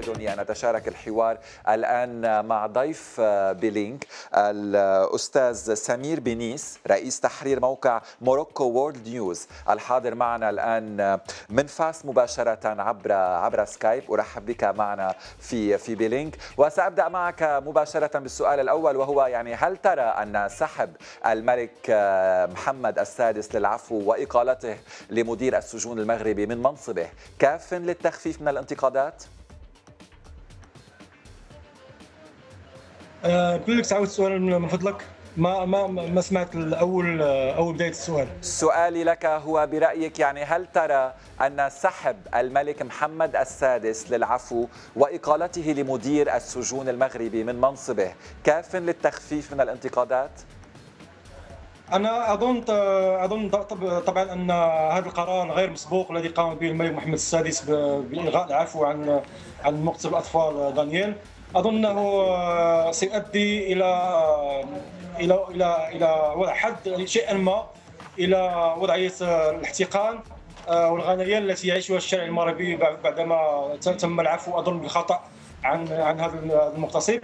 يسعدني أن أتشارك الحوار الآن مع ضيف بلينك الأستاذ سمير بنيس رئيس تحرير موقع موروكو وورلد نيوز. الحاضر معنا الآن من فاس مباشرة عبر عبر سكايب. أرحب بك معنا في في بلينك. وسأبدأ معك مباشرة بالسؤال الأول وهو يعني هل ترى أن سحب الملك محمد السادس للعفو وإقالته لمدير السجون المغربي من منصبه كاف للتخفيف من الانتقادات؟ أه لك تعاود السؤال من فضلك. ما ما ما سمعت الأول أول بداية السؤال؟ سؤالي لك هو برأيك يعني هل ترى أن سحب الملك محمد السادس للعفو وإقالته لمدير السجون المغربي من منصبه كاف للتخفيف من الانتقادات؟ أنا اظن أظن طبعا أن هذا القرار غير مسبوق الذي قام به الملك محمد السادس بإلغاء العفو عن عن مقتل الأطفال دانييل. اظن انه سيؤدي إلى إلى إلى إلى وضع حد شيئا ما إلى وضعية الاحتقان والغنيان التي يعيشها الشارع المغربي بعدما تم العفو أظن بخطا عن عن هذا المغتصب.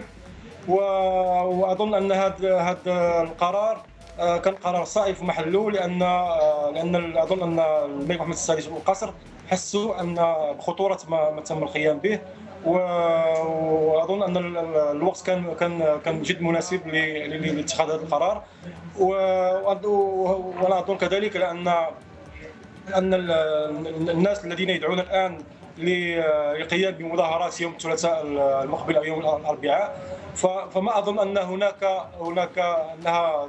وأظن أن هذا هذا القرار آه، كان قرار صائب في محله لأن آه، لأن أظن أن الملك محمد السادس والقصر حسوا أن بخطوره ما تم القيام به وأظن أن الوقت كان كان كان جد مناسب لاتخاذ هذا القرار. وأنا أظن كذلك لأن ان الناس الذين يدعون الآن للقيام بمظاهرات يوم الثلاثاء المقبل أو يوم الأربعاء. فما أظن أن هناك هناك أنها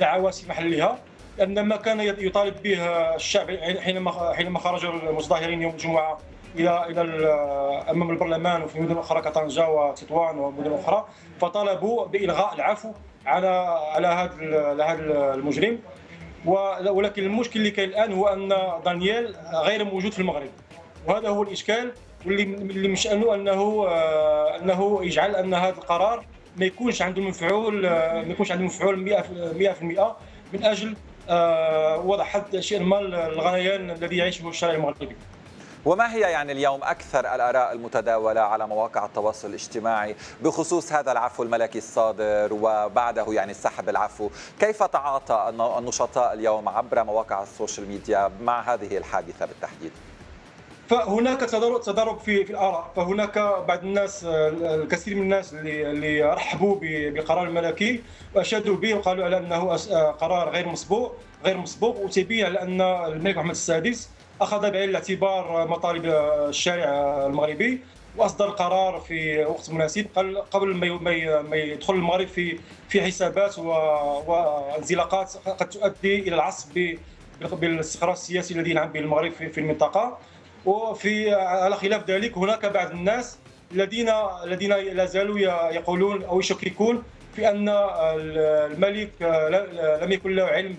دعوات في محلها لأن ما كان يطالب به الشعب حينما حينما خرج المتظاهرين يوم الجمعة إلى إلى أمام البرلمان وفي مدن أخرى كطنجة وتطوان ومدن أخرى فطالبوا بإلغاء العفو على على هذا هذا المجرم. ولكن المشكل اللي كاين الآن هو أن دانييل غير موجود في المغرب. وهذا هو الإشكال واللي اللي من شانه انه أنه يجعل أن هذا القرار ما يكونش عنده مفعول ما يكونش عنده مفعول 100% من أجل آه، وضع حد شيء ما الغليان الذي يعيشه الشارع المغربي وما هي يعني اليوم أكثر الآراء المتداولة على مواقع التواصل الاجتماعي بخصوص هذا العفو الملكي الصادر وبعده يعني سحب العفو كيف تعاطى النشطاء اليوم عبر مواقع السوشيال ميديا مع هذه الحادثة بالتحديد؟ فهناك تضارب في في الآراء. فهناك بعض الناس الكثير من الناس اللي اللي رحبوا بالقرار الملكي وأشادوا به وقالوا على أنه قرار غير مسبوق غير مسبوق وتبين على أن الملك محمد السادس أخذ بعين الاعتبار مطالب الشارع المغربي وأصدر قرار في وقت مناسب قبل ما يدخل المغرب في في حسابات وانزلاقات قد تؤدي إلى العصف بالإستقرار السياسي الذي ينعم به المغرب في المنطقة. وفي على خلاف ذلك هناك بعض الناس الذين الذين لا زالوا يقولون أو يشككون في أن الملك لم يكن له علم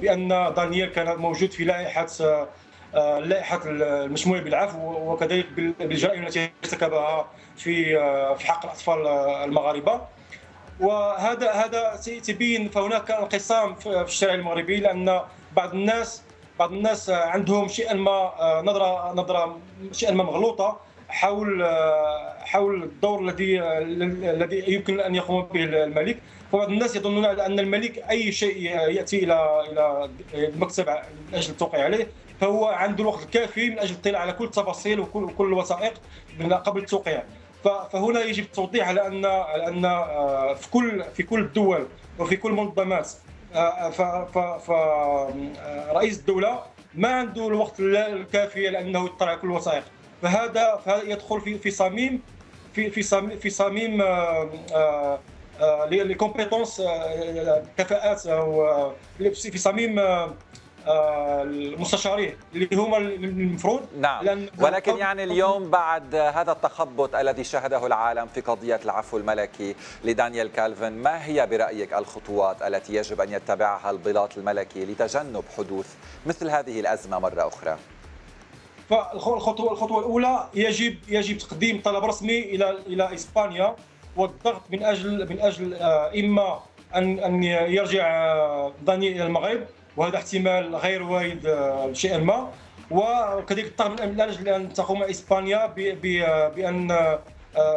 بأن دانيال كان موجود في لائحة لائحة المشموله بالعفو وكذلك بالجرائم التي ارتكبها في في حق الأطفال المغاربة. وهذا هذا تبين فهناك انقسام في الشارع المغربي لأن بعض الناس بعض الناس عندهم شيئا ما نظرة نظرة شيئا ما مغلوطة حول حول الدور الذي الذي يمكن أن يقوم به الملك. فبعض الناس يظنون أن الملك أي شيء يأتي إلى إلى المكتب من أجل التوقيع عليه. فهو عنده الوقت الكافي من أجل الاطلاع على كل التفاصيل وكل وكل الوثائق قبل التوقيع. فهنا يجب التوضيح على أن على أن في كل في كل الدول وفي كل المنظمات فرئيس الدولة ما عنده الوقت الكافي لأنه يطلع كل الوثائق فهذا يدخل في في صميم في في صميم في صميم لي كومبيتونس كفاءات في صميم المستشارين اللي هما المفروض. نعم. ولكن يعني اليوم بعد هذا التخبط الذي شهده العالم في قضية العفو الملكي لدانيال كالفن ما هي برأيك الخطوات التي يجب أن يتبعها البلاط الملكي لتجنب حدوث مثل هذه الأزمة مرة أخرى؟ فالخطوة الخطوة الأولى يجب يجب تقديم طلب رسمي إلى إلى إسبانيا والضغط من أجل من أجل آه، إما أن أن يرجع دانيال إلى المغرب وهذا احتمال غير وارد آه، شيئا ما. وكذلك الطلب من أجل ان تقوم إسبانيا بأن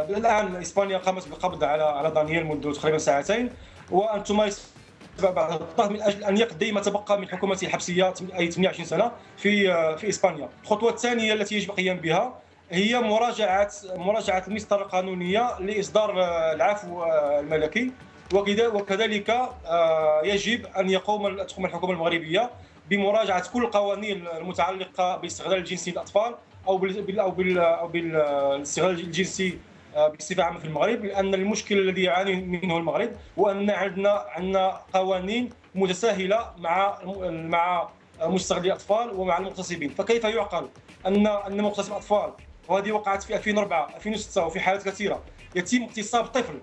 الآن إسبانيا قامت بالقبض على على دانييل منذ تقريبا ساعتين. وان تمارس بعض الضغط من أجل أن يقضي ما تبقى من حكومته الحبسية أي 28 سنة في في إسبانيا. الخطوة الثانية التي يجب القيام بها هي مراجعة مراجعة المسطرة القانونية لإصدار العفو الملكي. وكذلك آه، يجب أن يقوم تقوم الحكومة المغربية بمراجعة كل القوانين المتعلقة باستغلال الجنسي للاطفال أو أو أو بالاستغلال الجنسي آه، بصفة عامة في المغرب لأن المشكل الذي يعاني منه المغرب هو أن عندنا عندنا قوانين متساهلة مع مع مستغلي الأطفال ومع المغتصبين. فكيف يعقل ان أن مغتصب الاطفال وهذه وقعت في 2004 2006 وفي حالات كثيرة يتم اغتصاب طفل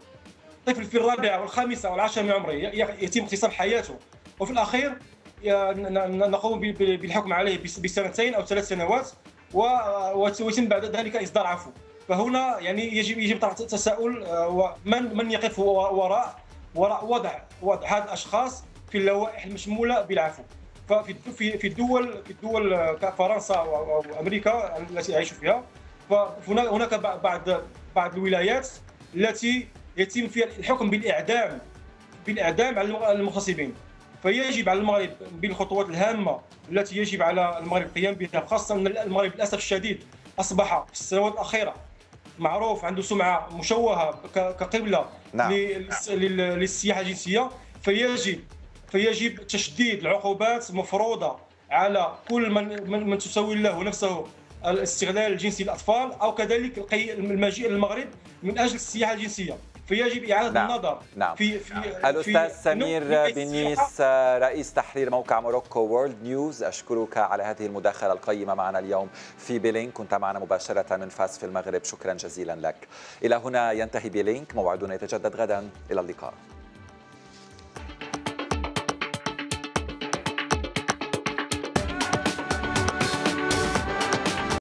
طفل في الرابعة والخامسة والعاشره من عمره يتم اغتصاب حياته. وفي الأخير نقوم بالحكم عليه بسنتين أو ثلاث سنوات ويتم بعد ذلك إصدار عفو. فهنا يعني يجب يجب طرح تساؤل آه، من من يقف وراء وراء وضع وضع هذه الأشخاص في اللوائح المشمولة بالعفو. ففي في الدول في الدول كفرنسا أو أمريكا التي اعيش فيها. فهناك بعض بعض الولايات التي يتم فيها الحكم بالإعدام بالإعدام على المغتصبين. فيجب على المغرب بالخطوات الهامة التي يجب على المغرب القيام بها خاصة أن المغرب للأسف الشديد أصبح في السنوات الأخيرة معروف عنده سمعة مشوهة كقبلة نعم. للسياحة الجنسية. فيجب فيجب تشديد العقوبات المفروضه على كل من من, من تسوي له نفسه الاستغلال الجنسي للأطفال أو كذلك المجيء للمغرب من أجل السياحة الجنسية. فيجب إعادة نعم. النظر. نعم. في, في الأستاذ في سمير بنيس رئيس تحرير موقع موروكو وورلد نيوز أشكرك على هذه المداخلة القيمة معنا اليوم في بيلينك كنت معنا مباشرة من فاس في المغرب. شكرا جزيلا لك. إلى هنا ينتهي بيلينك موعدنا يتجدد غدا. إلى اللقاء.